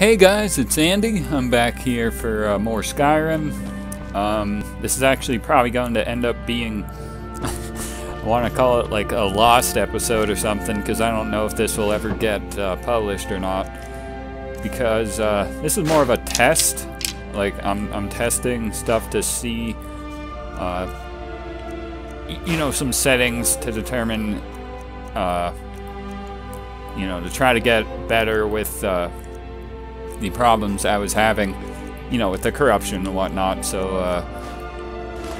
Hey guys, it's Andy. I'm back here for uh, more Skyrim. Um, this is actually probably going to end up being, I want to call it like a lost episode or something, because I don't know if this will ever get uh, published or not. Because uh, this is more of a test. Like, I'm, I'm testing stuff to see, uh, you know, some settings to determine, uh, you know, to try to get better with uh, the problems I was having, you know, with the corruption and whatnot. So, uh,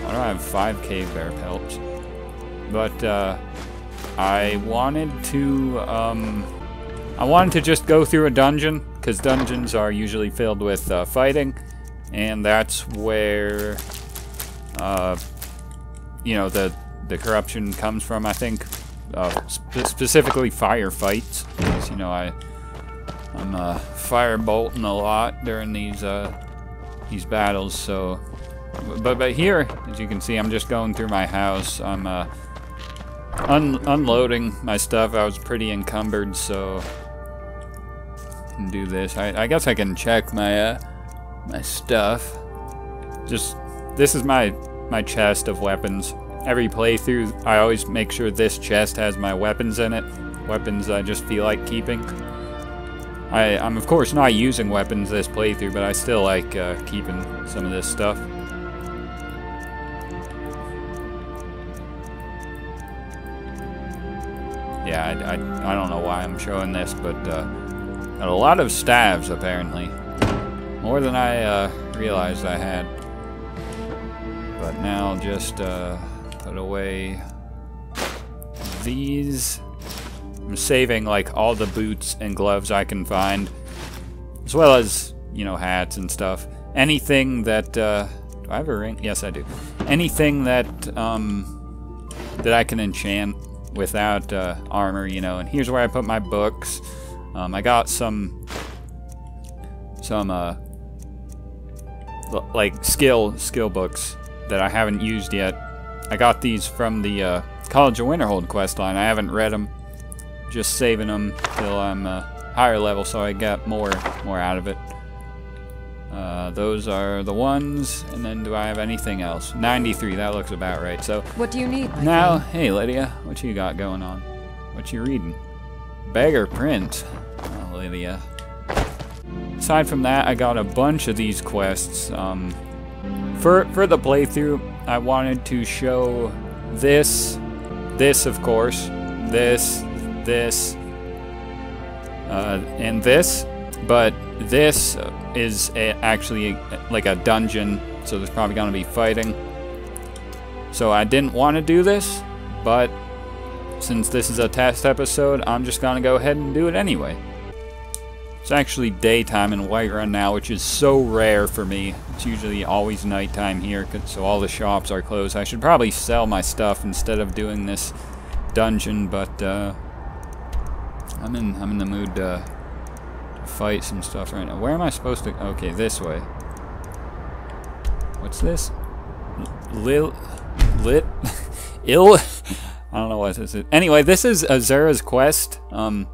I don't have five cave bear pelts, but uh, I wanted to, um, I wanted to just go through a dungeon because dungeons are usually filled with uh, fighting, and that's where, uh, you know, the the corruption comes from. I think, uh, sp specifically firefights. Because, you know, I I'm uh, firebolting a lot during these uh, these battles. So, but but here, as you can see, I'm just going through my house. I'm uh, un unloading my stuff. I was pretty encumbered, so do this. I, I guess I can check my uh, my stuff. Just this is my my chest of weapons. Every playthrough, I always make sure this chest has my weapons in it. Weapons I just feel like keeping. I, I'm of course not using weapons this playthrough, but I still like uh, keeping some of this stuff. Yeah, I, I, I don't know why I'm showing this, but uh, a lot of staves apparently. More than I uh, realized I had. But now I'll just uh, put away these. I'm saving like all the boots and gloves I can find, as well as you know hats and stuff. Anything that uh, do I have a ring? Yes, I do. Anything that um, that I can enchant without uh, armor, you know. And here's where I put my books. Um, I got some some uh, like skill skill books that I haven't used yet. I got these from the uh, College of Winterhold quest line. I haven't read them just saving them till I'm a higher level so I get more more out of it. Uh, those are the ones, and then do I have anything else? 93, that looks about right. So What do you need, now, friend? hey Lydia, what you got going on? What you reading? Beggar Prince. Oh, Lydia. Aside from that, I got a bunch of these quests. Um, for for the playthrough, I wanted to show this, this of course, this, this, uh, and this, but this is a, actually a, like a dungeon, so there's probably going to be fighting. So I didn't want to do this, but since this is a test episode, I'm just going to go ahead and do it anyway. It's actually daytime in Whiterun now, which is so rare for me. It's usually always nighttime here, so all the shops are closed. I should probably sell my stuff instead of doing this dungeon, but uh, I'm in I'm in the mood to, to fight some stuff right now. Where am I supposed to? Okay, this way. What's this? Lil, lit, ill. I don't know what this is. Anyway, this is Azura's quest. Um,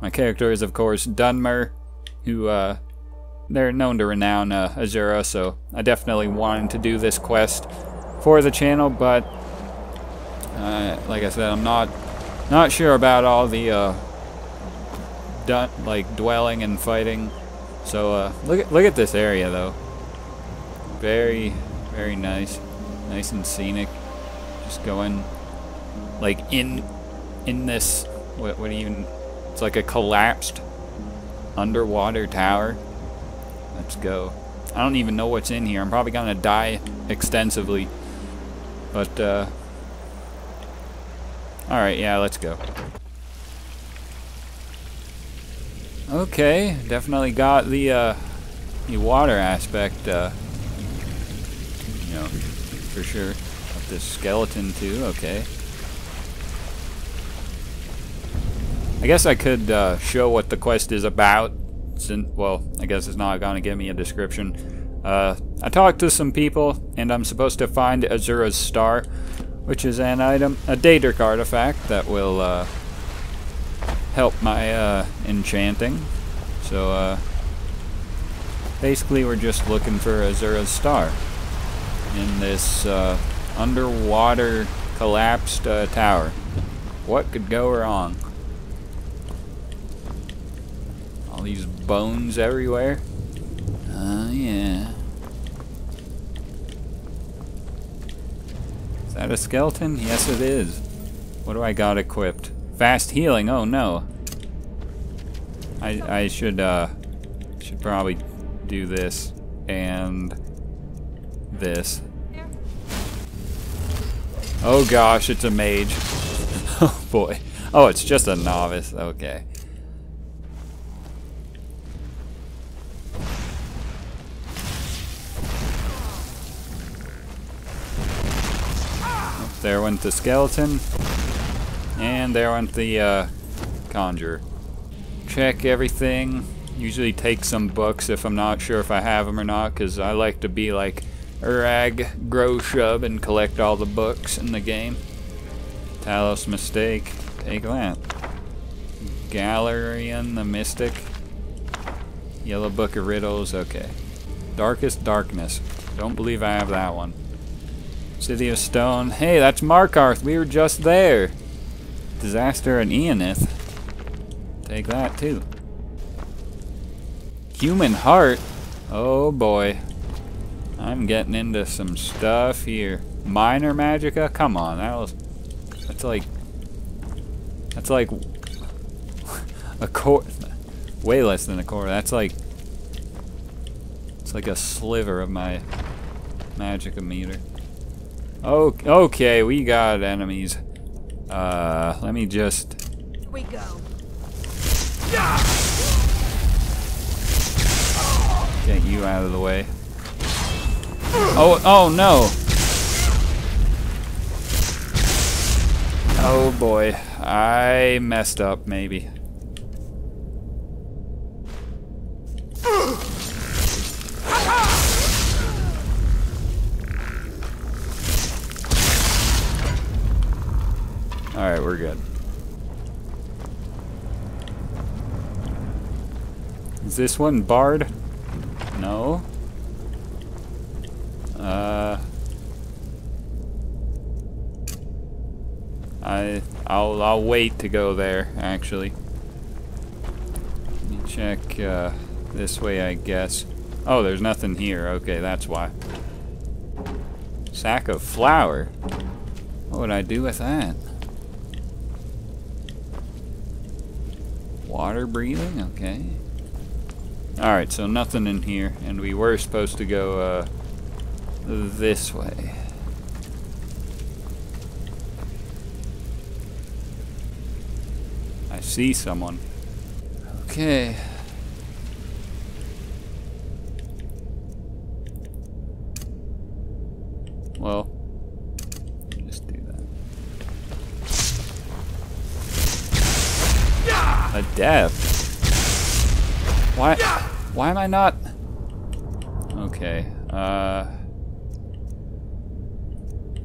my character is of course Dunmer, who uh, they're known to renown uh, Azura, so I definitely wanted to do this quest for the channel, but uh, like I said, I'm not not sure about all the uh, done like dwelling and fighting. So uh, look at look at this area though. Very very nice, nice and scenic. Just going like in in this what what even? It's like a collapsed underwater tower. Let's go. I don't even know what's in here. I'm probably gonna die extensively, but. uh Alright, yeah, let's go. Okay, definitely got the, uh, the water aspect, uh, you know, for sure. Got this skeleton too, okay. I guess I could, uh, show what the quest is about, since, well, I guess it's not gonna give me a description. Uh, I talked to some people, and I'm supposed to find Azura's star, which is an item, a Daedric artifact that will uh, help my uh, enchanting. So uh, basically we're just looking for Azura's star in this uh, underwater collapsed uh, tower. What could go wrong? All these bones everywhere. Oh, uh, yeah. Is that a skeleton? Yes, it is. What do I got equipped? Fast healing. Oh, no. I, I should, uh, should probably do this and this. Oh gosh, it's a mage. oh boy. Oh, it's just a novice. Okay. There went the skeleton. And there went the uh, conjure. Check everything. Usually take some books if I'm not sure if I have them or not, because I like to be like Rag Grow Groshub and collect all the books in the game. Talos Mistake. Take that. Galerion the Mystic. Yellow Book of Riddles. Okay. Darkest Darkness. Don't believe I have that one. City of Stone. Hey, that's Markarth. We were just there. Disaster at Ionith. Take that too. Human Heart? Oh boy. I'm getting into some stuff here. Minor Magicka? Come on, that was... That's like... That's like... a quarter... Way less than a quarter. That's like... It's like a sliver of my Magicka meter. Oh, okay, we got enemies. Uh, let me just... Here we go. Get you out of the way. Oh, oh no! Oh boy, I messed up maybe. We're good. Is this one barred? No. Uh, I I'll I'll wait to go there actually. Let me check uh, this way, I guess. Oh, there's nothing here. Okay, that's why. Sack of flour. What would I do with that? Water breathing? Okay. Alright, so nothing in here, and we were supposed to go uh, this way. I see someone. Okay. Well, death. Why? Why am I not? Okay. Uh.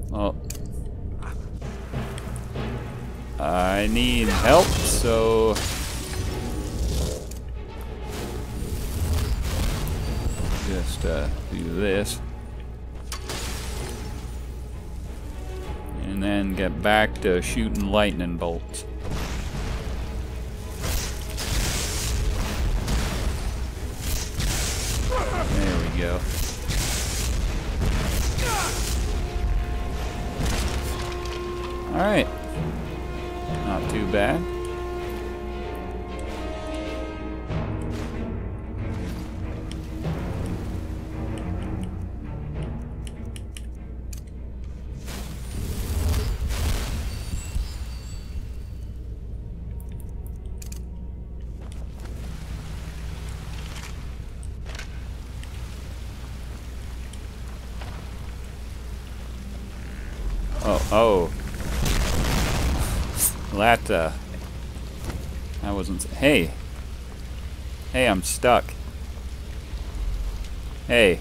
Well. I need help, so. Just uh, do this. And then get back to shooting lightning bolts. Alright. Not too bad. Oh, oh that, uh... That wasn't... Hey! Hey, I'm stuck. Hey.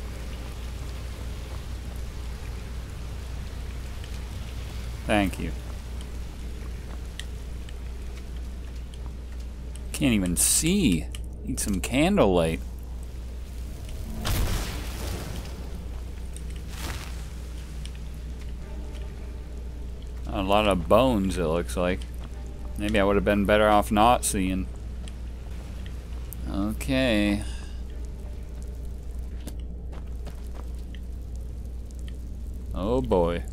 Thank you. Can't even see. Need some candlelight. A lot of bones, it looks like. Maybe I would have been better off not seeing. Okay. Oh boy.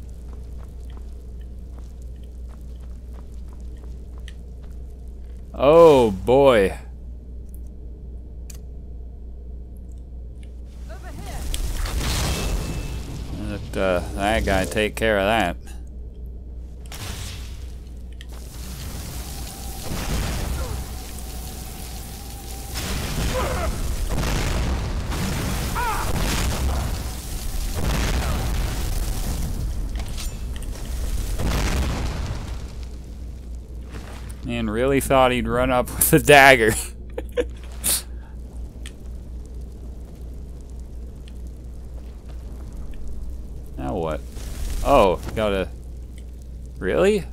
Oh boy. Let uh, that guy take care of that. Man really thought he'd run up with a dagger. now what? Oh, gotta... Really?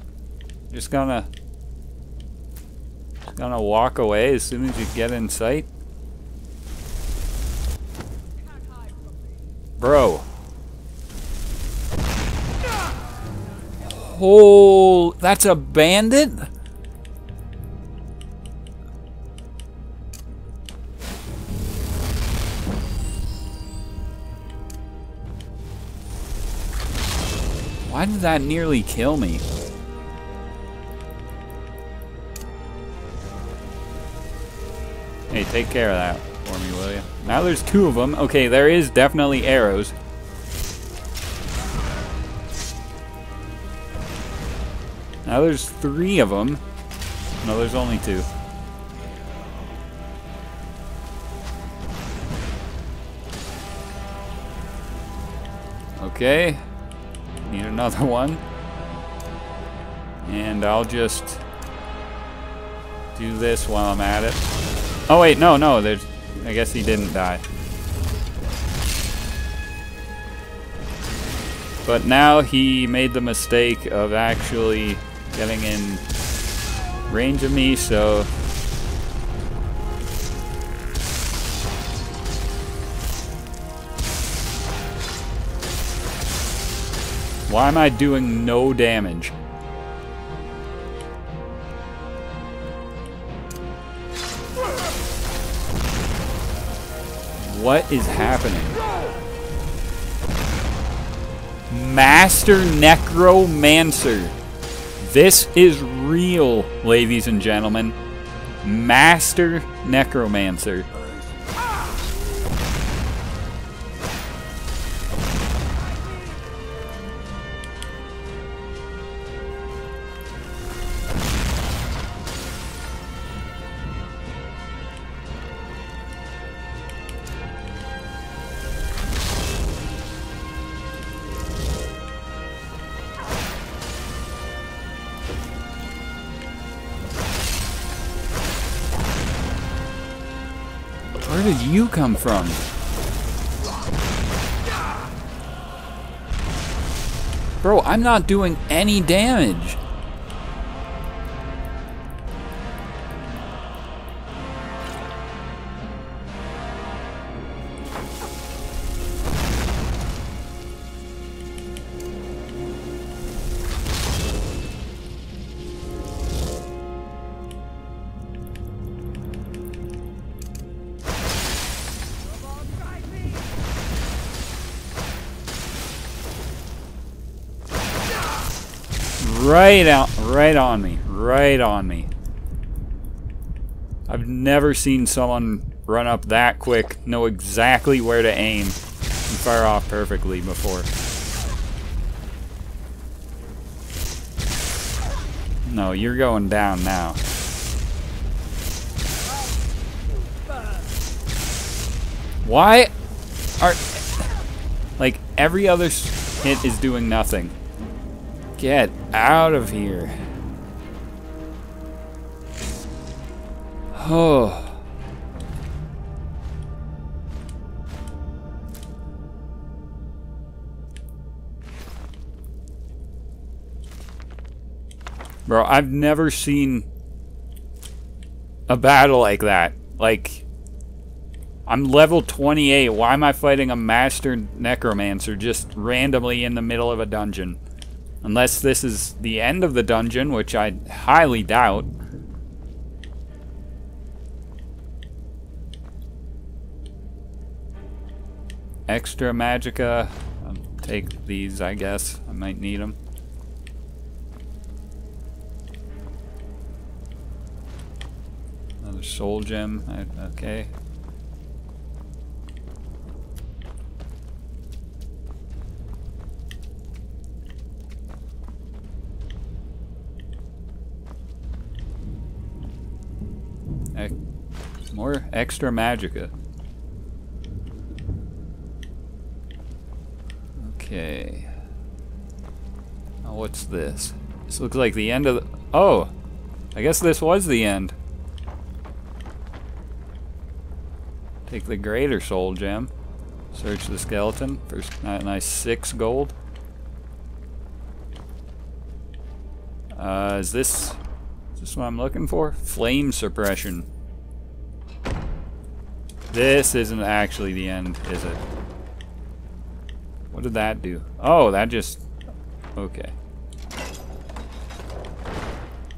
Just gonna... Gonna walk away as soon as you get in sight? Bro. Oh, that's a bandit? Why did that nearly kill me? Hey, take care of that for me, will you? Now there's two of them. Okay, there is definitely arrows. Now there's three of them. No, there's only two. Okay. Another one. And I'll just do this while I'm at it. Oh wait, no, no, there's I guess he didn't die. But now he made the mistake of actually getting in range of me, so Why am I doing no damage? What is happening? Master Necromancer. This is real, ladies and gentlemen. Master Necromancer. Where did you come from? Bro, I'm not doing any damage. Right out, right on me, right on me. I've never seen someone run up that quick, know exactly where to aim, and fire off perfectly before. No, you're going down now. Why are... Like, every other hit is doing nothing. Get out of here. Oh. Bro, I've never seen a battle like that. Like, I'm level 28. Why am I fighting a master necromancer just randomly in the middle of a dungeon? Unless this is the end of the dungeon, which I highly doubt. Extra magicka. I'll um, take these, I guess. I might need them. Another soul gem. I, okay. More extra magicka. Okay. Now what's this? This looks like the end of the... Oh! I guess this was the end. Take the greater soul gem. Search the skeleton a nice six gold. Uh, is this... Is this what I'm looking for? Flame suppression. This isn't actually the end, is it? What did that do? Oh, that just... Okay.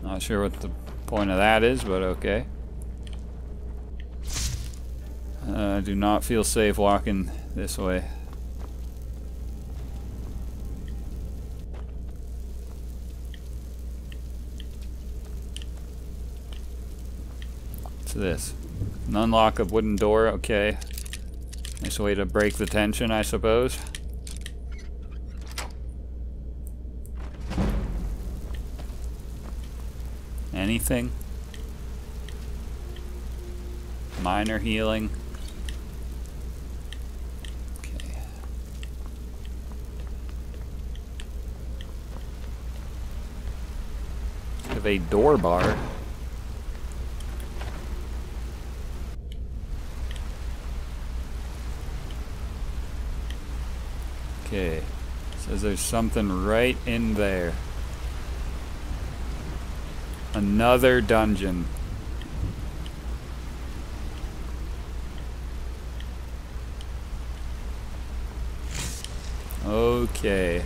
Not sure what the point of that is, but okay. Uh, I do not feel safe walking this way. This? An unlock a wooden door, okay. Nice way to break the tension, I suppose. Anything? Minor healing. Okay. Have a door bar. Okay. Says there's something right in there. Another dungeon. Okay.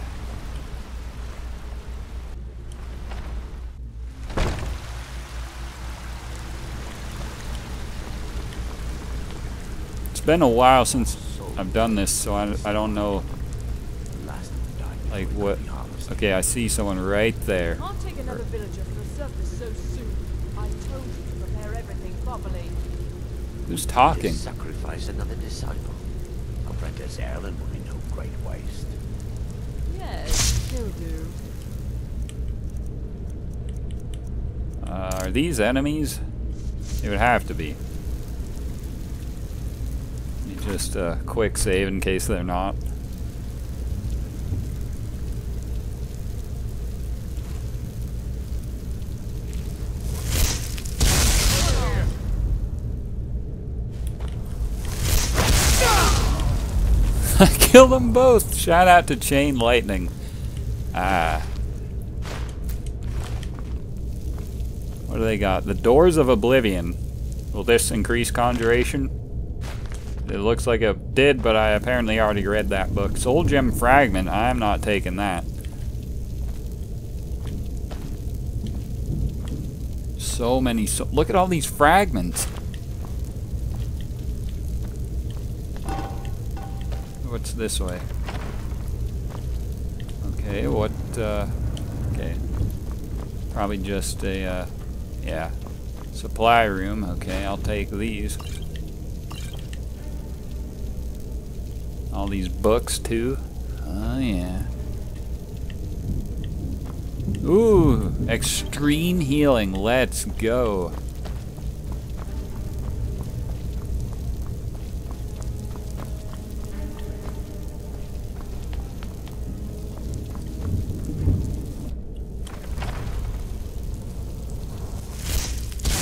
It's been a while since I've done this, so I, I don't know like what? Okay, I see someone right there. Can't take another villager to the surface so soon. I told you to prepare everything properly. Who's talking? Just sacrifice another disciple. Apprentice Erlen will be no great waste. Yes, he'll do. Uh, are these enemies? It would have to be. Just a quick save in case they're not. Kill them both! Shout out to Chain Lightning. Ah. What do they got? The Doors of Oblivion. Will this increase conjuration? It looks like it did, but I apparently already read that book. Soul Gem Fragment. I'm not taking that. So many. So Look at all these fragments. This way? Okay, what, uh, okay. Probably just a, uh, yeah. Supply room, okay, I'll take these. All these books, too. Oh, yeah. Ooh, extreme healing, let's go.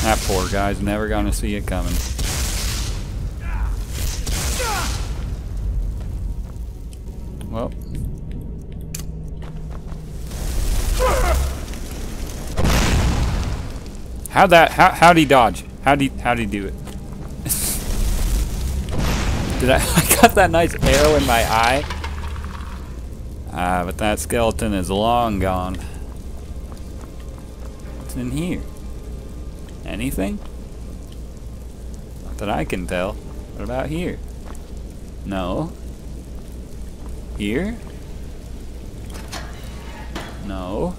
That poor guy's never gonna see it coming. Well. How'd that, how, how'd he dodge? How'd he, how'd he do it? Did I, I got that nice arrow in my eye? Ah, but that skeleton is long gone. What's in here? Anything? Not that I can tell. What about here? No. Here? No.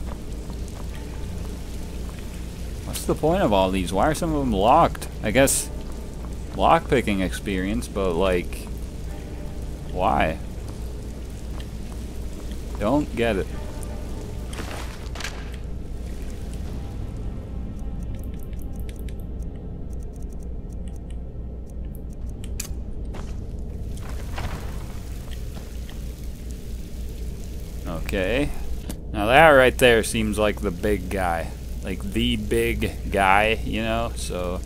What's the point of all these? Why are some of them locked? I guess lockpicking experience, but like, why? Don't get it. Okay. Now that right there seems like the big guy. Like the big guy, you know? So...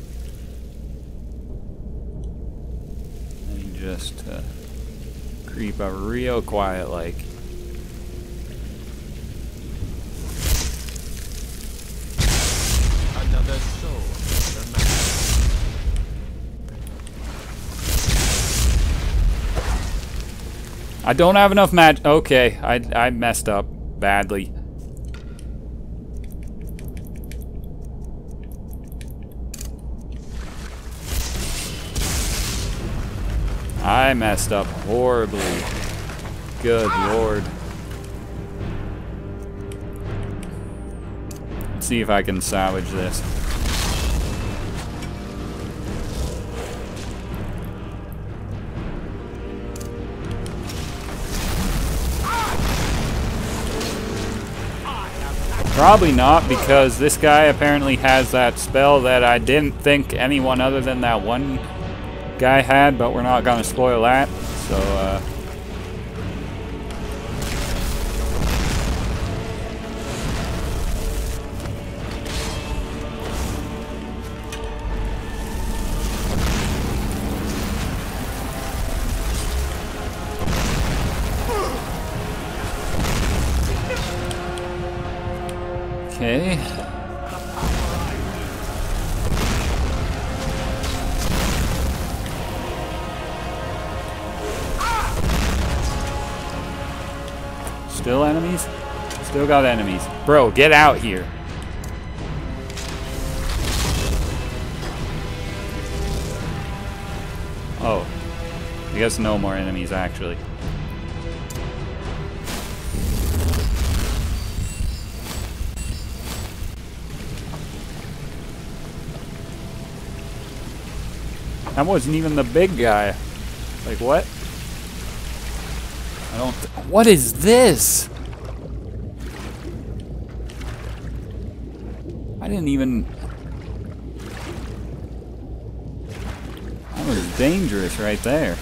Let just uh, creep up real quiet like. I don't have enough mag- Okay, I, I messed up badly. I messed up horribly. Good lord. Let's see if I can salvage this. Probably not, because this guy apparently has that spell that I didn't think anyone other than that one guy had, but we're not going to spoil that. So, uh... Still got enemies. Bro, get out here. Oh. I guess no more enemies, actually. That wasn't even the big guy. Like, what? I don't. What is this? I didn't even. That was dangerous right there.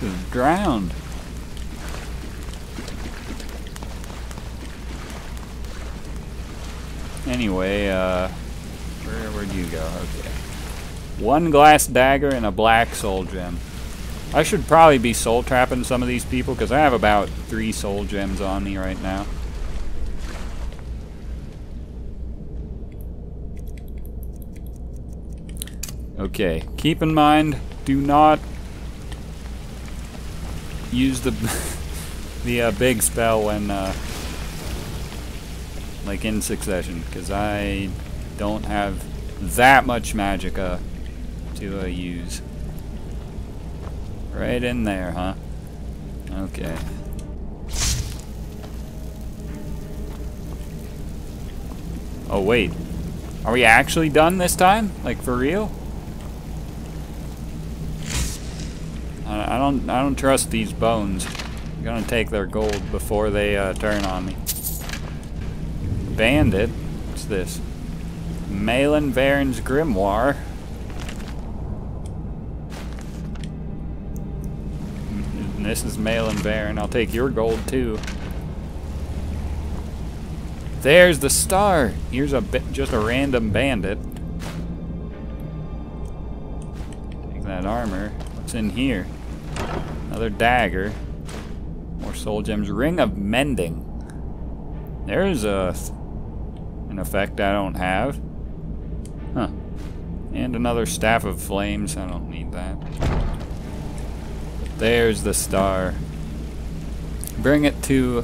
Just drowned. Anyway, uh, where where'd you go? Okay. One glass dagger and a black soul gem. I should probably be soul trapping some of these people because I have about three soul gems on me right now. Okay, keep in mind, do not use the the uh, big spell when uh, like in succession because I don't have that much magicka to uh, use. Right in there, huh? Okay. Oh wait, are we actually done this time? Like for real? Don't. I don't trust these bones. I'm gonna take their gold before they uh, turn on me. Bandit. What's this? Malyn Varen's Grimoire. And this is Malin Varen. I'll take your gold too. There's the star. Here's a just a random bandit. Take that armor. What's in here? Another dagger. More soul gems. Ring of Mending. There's a an effect I don't have. Huh. And another Staff of Flames. I don't need that. There's the star. bring it to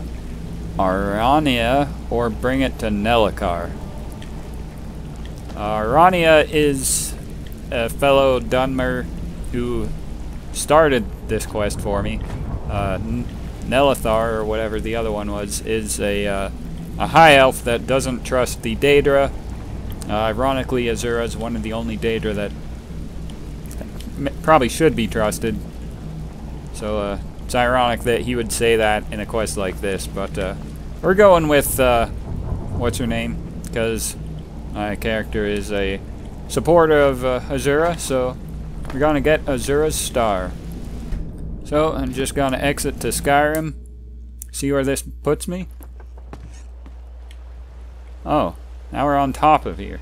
Aranea or bring it to Nelacar. Aranea is a fellow Dunmer who started this quest for me. Uh, Nelithar, or whatever the other one was, is a, uh, a high elf that doesn't trust the Daedra. Uh, ironically, Azura is one of the only Daedra that probably should be trusted. So uh, it's ironic that he would say that in a quest like this, but uh, we're going with uh, what's her name because my character is a supporter of uh, Azura, so we're gonna get Azura's star. So I'm just gonna exit to Skyrim, see where this puts me. Oh, now we're on top of here.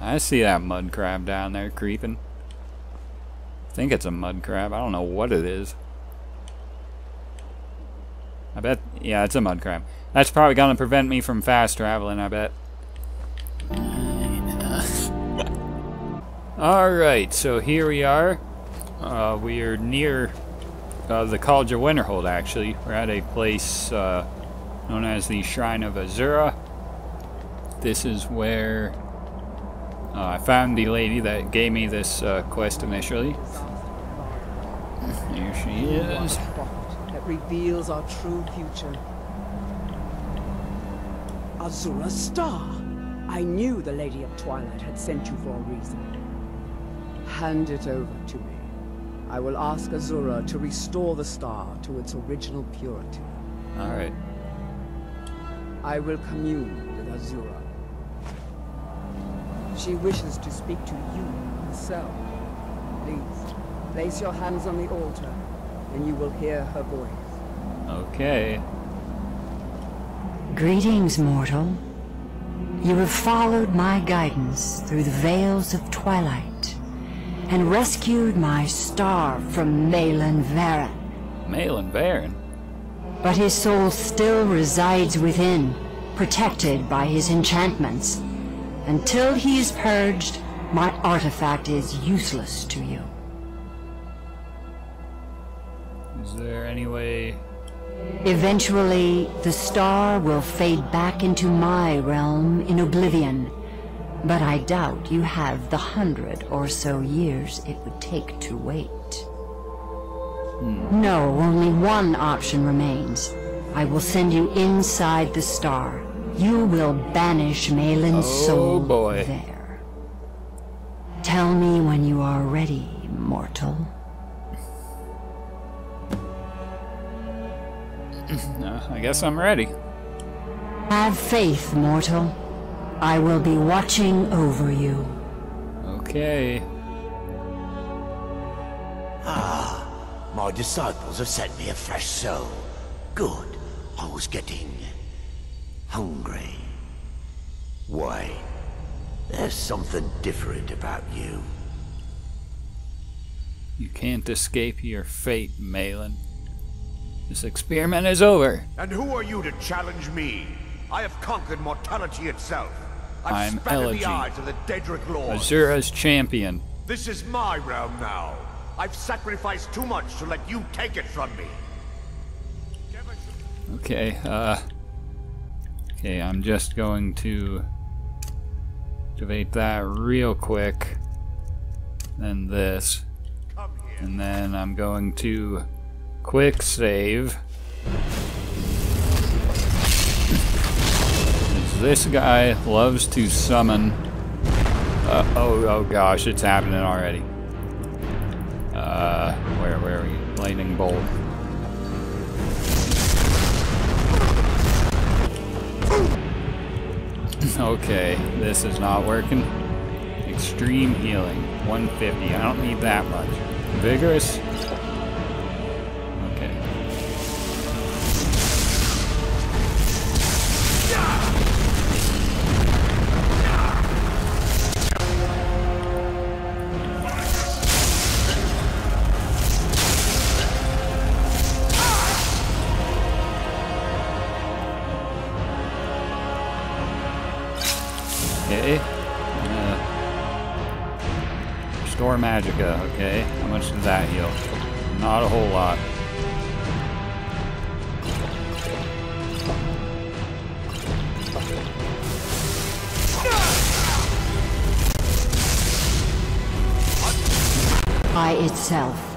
I see that mud crab down there creeping. I think it's a mud crab. I don't know what it is. I bet, yeah, it's a mud crab. That's probably to prevent me from fast traveling, I bet. Alright, so here we are. Uh, we are near uh, the College of Winterhold, actually. We're at a place uh, known as the Shrine of Azura. This is where uh, I found the lady that gave me this uh, quest initially. Here she is. That reveals our true future. Azura's star. I knew the Lady of Twilight had sent you for a reason. Hand it over to me. I will ask Azura to restore the star to its original purity. Alright. I will commune with Azura. She wishes to speak to you herself. Please, place your hands on the altar, and you will hear her voice. Okay. Greetings, mortal. You have followed my guidance through the veils of twilight and rescued my star from Malyn Varen. Malyn Varen? But his soul still resides within, protected by his enchantments. Until he is purged, my artifact is useless to you. Is there any way... Eventually, the star will fade back into my realm in oblivion. But I doubt you have the hundred or so years it would take to wait. No, only one option remains. I will send you inside the star. You will banish Malyn's Oh, soul boy. there. Tell me when you are ready, mortal. Uh, I guess I'm ready. Have faith, mortal. I will be watching over you. Okay. Ah, my disciples have sent me a fresh soul. Good. I was getting... hungry. Why? There's something different about you. You can't escape your fate, Malyn. This experiment is over. And who are you to challenge me? I have conquered mortality itself. I've I'm Elegy. the eyes of the Daedric Lord. Azura's champion. This is my realm now. I've sacrificed too much to let you take it from me. Okay, uh... Okay, I'm just going to activate that real quick. Then this. And then I'm going to quick save. This guy loves to summon. Uh, oh, oh gosh, it's happening already. Uh, where, where are we? Lightning bolt. okay, this is not working. Extreme healing, 150. I don't need that much. Vigorous. Restore Magicka, okay. How much did that heal? Not a whole lot. By itself.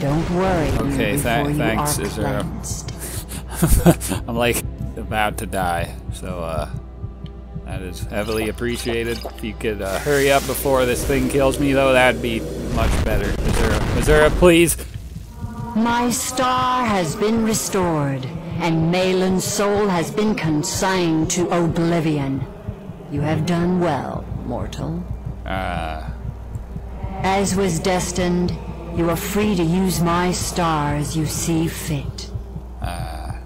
Don't worry. Okay, th thanks, Israel. I'm like about to die, so uh that is heavily appreciated. If you could uh, hurry up before this thing kills me, though, that'd be much better. Azura, Azura, please. My star has been restored, and Malyn's soul has been consigned to oblivion. You have done well, mortal. Uh, As was destined, you are free to use my star as you see fit. Ah.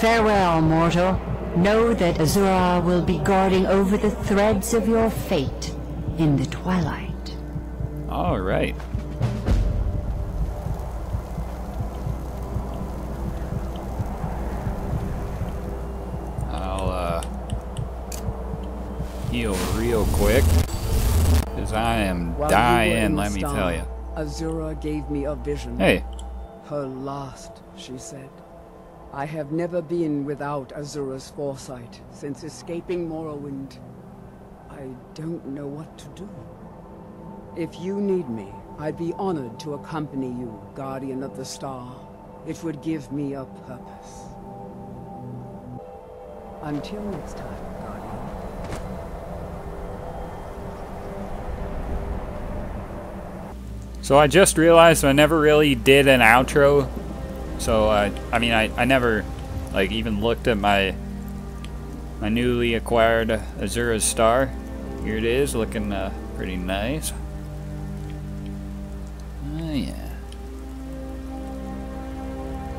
Farewell, mortal. Know that Azura will be guarding over the threads of your fate in the twilight. all right. I'll uh, heal real quick, cause I am While dying. in Let me star, tell you. Azura gave me a vision. Hey, Her last, she said. I have never been without Azura's foresight since escaping Morrowind. I don't know what to do. If you need me, I'd be honored to accompany you, Guardian of the Star. It would give me a purpose. Until next time, Guardian. So I just realized I never really did an outro. So I, I mean, I, I never like even looked at my my newly acquired Azura's star. Here it is, looking uh, pretty nice. Oh yeah.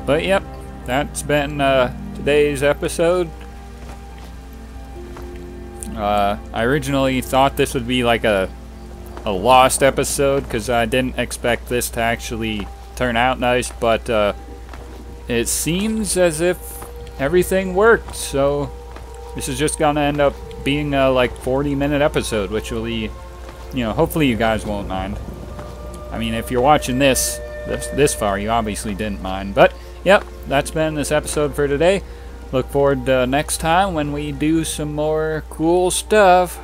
But yep, that's been uh, today's episode. Uh, I originally thought this would be like a a lost episode because I didn't expect this to actually turn out nice, but uh, it seems as if everything worked. So this is just gonna end up being a like 40 minute episode, which will be, you know, hopefully you guys won't mind. I mean, if you're watching this this, this far, you obviously didn't mind. But yep, that's been this episode for today. Look forward to next time when we do some more cool stuff.